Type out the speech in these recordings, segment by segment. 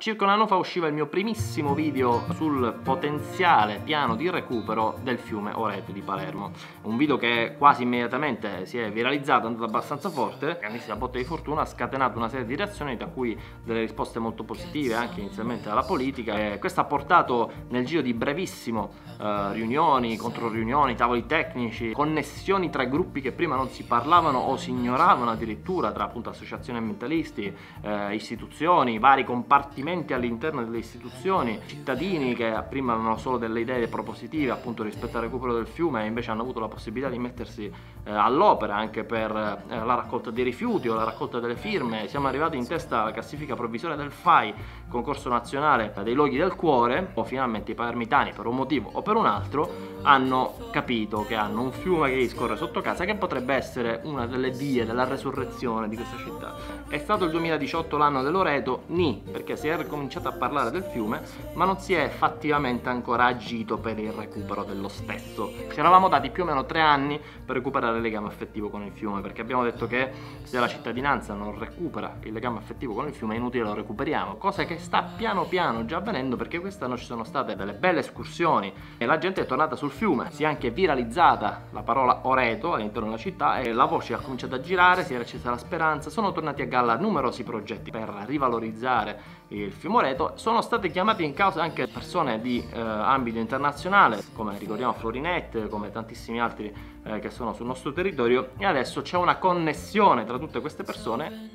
Circa un anno fa usciva il mio primissimo video sul potenziale piano di recupero del fiume Oreto di Palermo. Un video che quasi immediatamente si è viralizzato, è andato abbastanza forte, grandissima botta di fortuna, ha scatenato una serie di reazioni, da cui delle risposte molto positive anche inizialmente dalla politica. E questo ha portato nel giro di brevissimo eh, riunioni, contro riunioni, tavoli tecnici, connessioni tra gruppi che prima non si parlavano o si ignoravano addirittura tra appunto associazioni ambientalisti, eh, istituzioni, vari compartimenti movimenti all'interno delle istituzioni, cittadini che prima avevano solo delle idee propositive appunto rispetto al recupero del fiume e invece hanno avuto la possibilità di mettersi eh, all'opera anche per eh, la raccolta dei rifiuti o la raccolta delle firme. Siamo arrivati in testa alla classifica provvisoria del FAI, concorso nazionale dei luoghi del cuore, o finalmente i palermitani per un motivo o per un altro hanno capito che hanno un fiume che scorre sotto casa che potrebbe essere una delle vie della resurrezione di questa città. È stato il 2018 l'anno dell'Oreto, ni, perché si è ricominciato a parlare del fiume, ma non si è effettivamente ancora agito per il recupero dello stesso. Ci eravamo dati più o meno tre anni per recuperare il legame affettivo con il fiume, perché abbiamo detto che se la cittadinanza non recupera il legame affettivo con il fiume è inutile lo recuperiamo, cosa che sta piano piano già avvenendo perché quest'anno ci sono state delle belle escursioni. E la gente è tornata sul fiume, si è anche viralizzata la parola Oreto all'interno della città e la voce ha cominciato a girare, si era accesa la speranza, sono tornati a galla numerosi progetti per rivalorizzare il fiume Oreto, sono state chiamate in causa anche persone di eh, ambito internazionale, come ricordiamo Florinette, come tantissimi altri eh, che sono sul nostro territorio. E adesso c'è una connessione tra tutte queste persone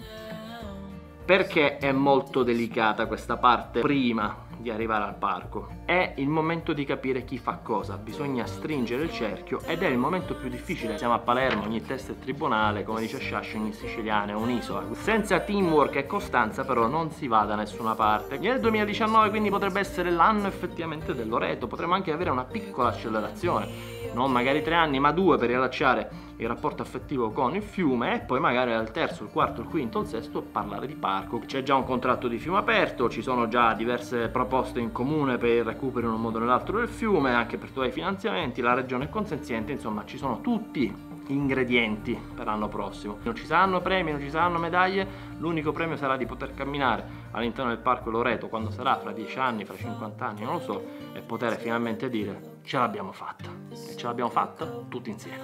perché è molto delicata questa parte prima di arrivare al parco. È il momento di capire chi fa cosa, bisogna stringere il cerchio ed è il momento più difficile. Siamo a Palermo, ogni testa è tribunale, come dice Sciascia, ogni siciliana è un'isola. Senza teamwork e costanza però non si va da nessuna parte. Nel 2019 quindi potrebbe essere l'anno effettivamente del Loreto, potremmo anche avere una piccola accelerazione non magari tre anni ma due per riallacciare il rapporto affettivo con il fiume e poi magari al terzo, il quarto, il quinto, il sesto parlare di parco. C'è già un contratto di fiume aperto, ci sono già diverse proposte in comune per il recupero in un modo o nell'altro del fiume, anche per trovare i finanziamenti, la regione consenziente, insomma ci sono tutti ingredienti per l'anno prossimo. Non ci saranno premi, non ci saranno medaglie, l'unico premio sarà di poter camminare all'interno del parco Loreto quando sarà fra 10 anni, fra 50 anni, non lo so, e poter finalmente dire ce l'abbiamo fatta. E ce l'abbiamo fatta tutti insieme.